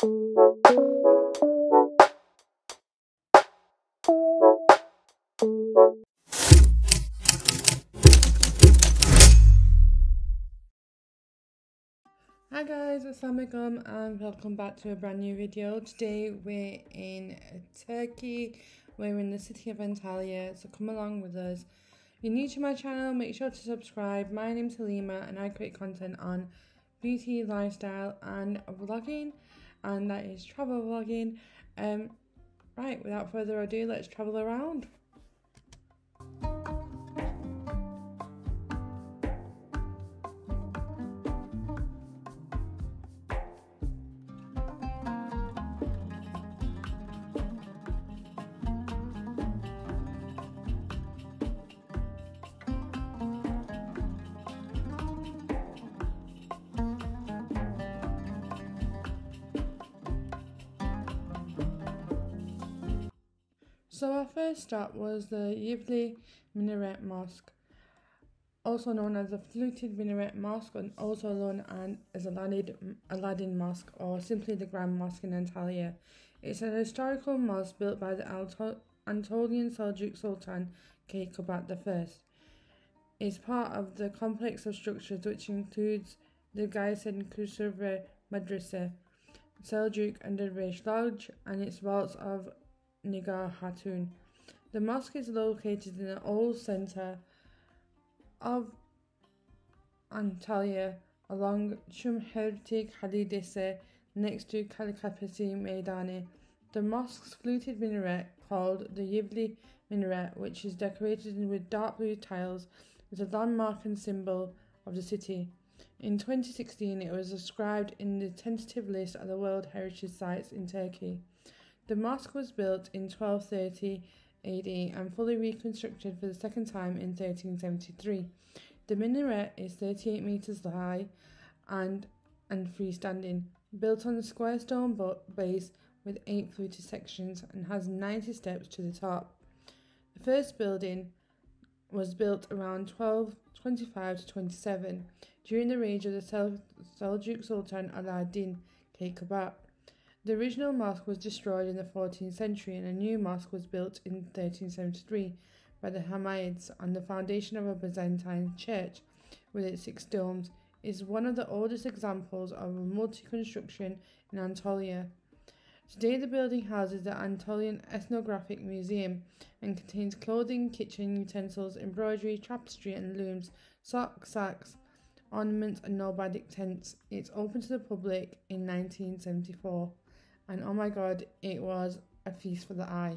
Hi guys, Assalamualaikum and welcome back to a brand new video. Today we're in Turkey, we're in the city of Antalya, so come along with us. If you're new to my channel, make sure to subscribe. My name's Halima and I create content on beauty, lifestyle and vlogging and that is travel vlogging. Um, right, without further ado, let's travel around. So our first stop was the Yivli Minaret Mosque, also known as the Fluted Minaret Mosque and also known as Aladdin, Aladdin Mosque or simply the Grand Mosque in Antalya. It's an historical mosque built by the Anatolian Seljuk Sultan Kaykubat I. It's part of the complex of structures which includes the Gaysen Kusura Madrasa, Seljuk and Dervish Lodge and its vaults of Nigar Hatun. The mosque is located in the old centre of Antalya along Cumhuriyet Halidese next to Kalikapati Meidani. The mosque's fluted minaret, called the Yivli minaret, which is decorated with dark blue tiles, is a landmark and symbol of the city. In 2016, it was inscribed in the tentative list of the World Heritage Sites in Turkey. The mosque was built in 1230 AD and fully reconstructed for the second time in 1373. The minaret is 38 metres high and, and freestanding, built on a square stone base with eight fluted sections and has 90 steps to the top. The first building was built around 1225 to 27 during the reign of the Sel- Seljuk Sultan Alauddin Kaykubat. The original mosque was destroyed in the 14th century and a new mosque was built in 1373 by the Hamites on the foundation of a Byzantine church with its six domes. is one of the oldest examples of a multi-construction in Anatolia. Today the building houses the Anatolian Ethnographic Museum and contains clothing, kitchen utensils, embroidery, tapestry and looms, socks, sacks, ornaments and nomadic tents. It's open to the public in 1974 and oh my god, it was a feast for the eye.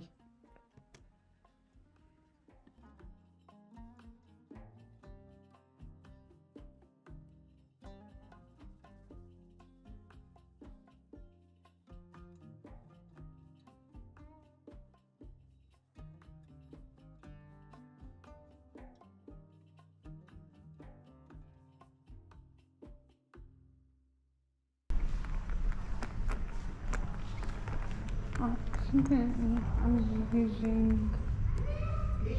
Apparently, I'm using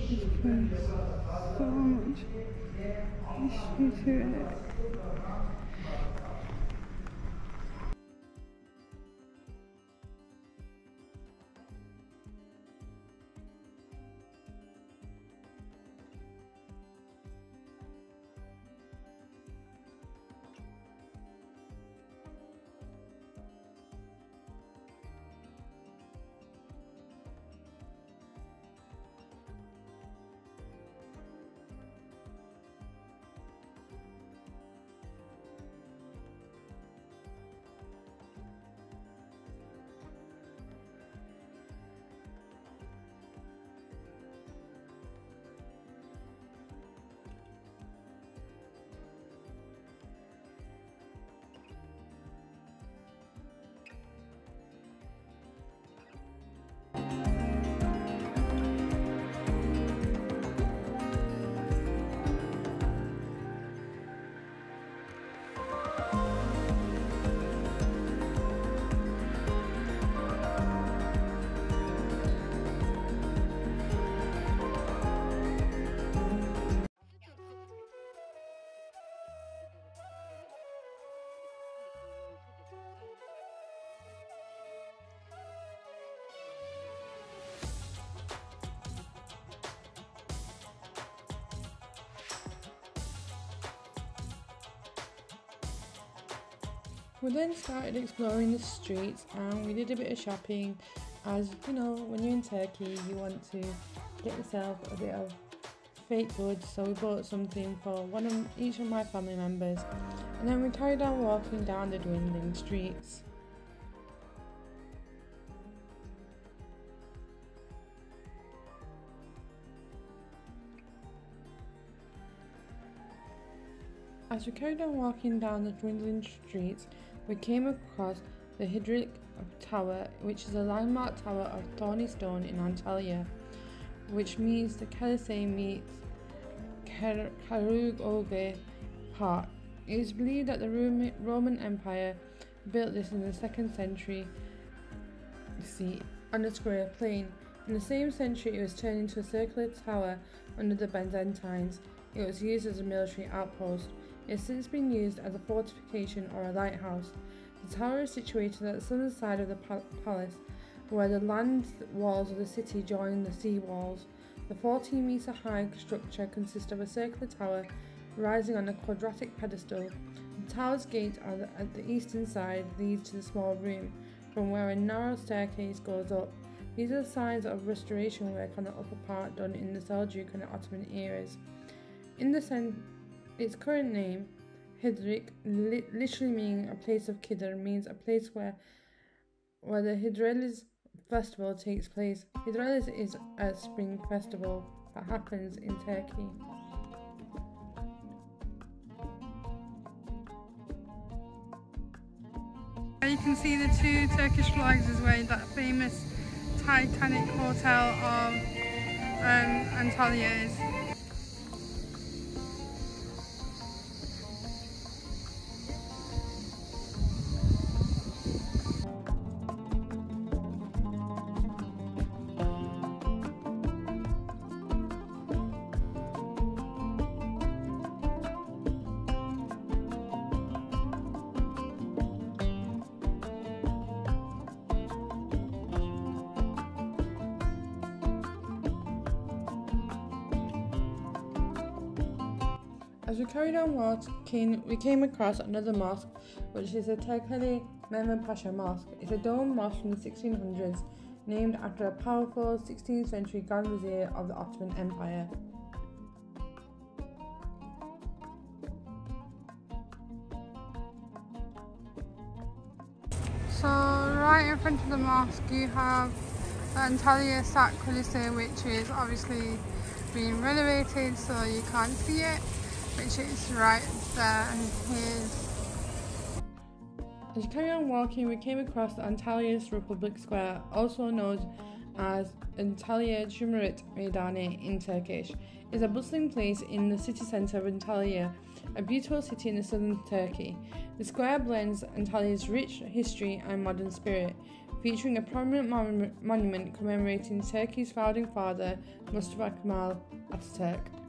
this place so much history to it. We then started exploring the streets and we did a bit of shopping. As you know when you're in Turkey you want to get yourself a bit of fake goods. So we bought something for one of each of my family members. And then we carried on walking down the dwindling streets. As we carried on walking down the dwindling streets, we came across the Hydric Tower, which is a landmark tower of thorny stone in Antalya, which means the Kiliseh meets Karugöl Park. It is believed that the Roman Empire built this in the 2nd century CE on a square plain. In the same century, it was turned into a circular tower under the Byzantines. It was used as a military outpost. It has since been used as a fortification or a lighthouse. The tower is situated at the southern side of the palace, where the land walls of the city join the sea walls. The 14 metre high structure consists of a circular tower rising on a quadratic pedestal. The tower's gate at the eastern side leads to the small room, from where a narrow staircase goes up. These are signs of restoration work on the upper part done in the Seljuk and Ottoman eras. In the center its current name, Hidrik, li- literally meaning a place of kidder, means a place where where the Hidrellez festival takes place. Hidrellez is a spring festival that happens in Turkey. You can see the two Turkish flags as well, that famous Titanic hotel of um, Antalya is. As we carried on walking, we came across another mosque, which is the Tekeli Mehmed Pasha Mosque. It's a domed mosque from the 1600s, named after a powerful 16th century Grand Vizier of the Ottoman Empire. So, right in front of the mosque, you have the Antalya Sak which is obviously being renovated, so you can't see it which is right there here's as we carry on walking, we came across the Antalya Republic Square, also known as Antalya Cumhuriyet Meydanı in Turkish. It's a bustling place in the city centre of Antalya, a beautiful city in the southern Turkey. The square blends Antalya's rich history and modern spirit, featuring a prominent mon- monument commemorating Turkey's founding father, Mustafa Kemal Ataturk.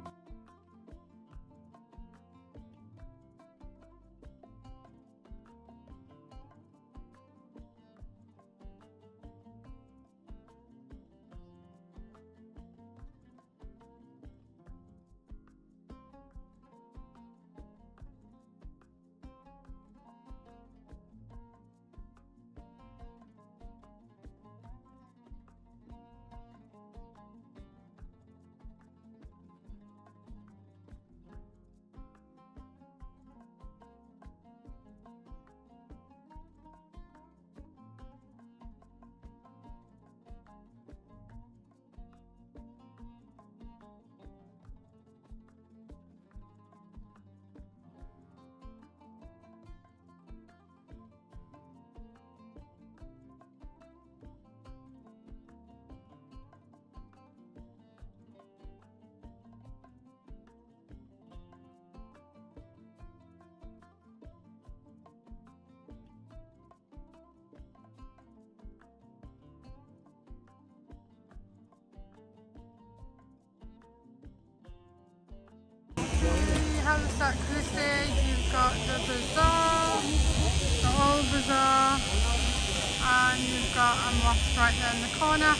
And you've got a right there in the corner.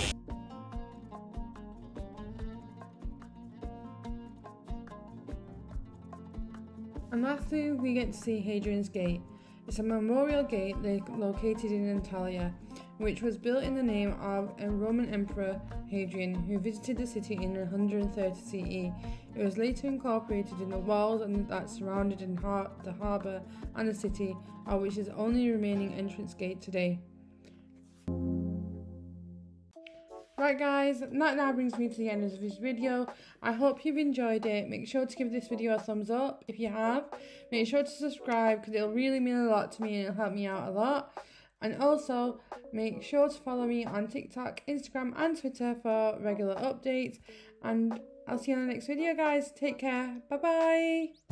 And lastly, we get to see Hadrian's Gate. It's a memorial gate located in Antalya, which was built in the name of a Roman Emperor Hadrian, who visited the city in 130 CE. It was later incorporated in the walls and that surrounded har- the harbour and the city, of which is the only remaining entrance gate today. Right guys, that now brings me to the end of this video. I hope you've enjoyed it. Make sure to give this video a thumbs up if you have. Make sure to subscribe because it'll really mean a lot to me and it'll help me out a lot. And also, make sure to follow me on TikTok, Instagram and Twitter for regular updates. And I'll see you in the next video guys. Take care. Bye bye.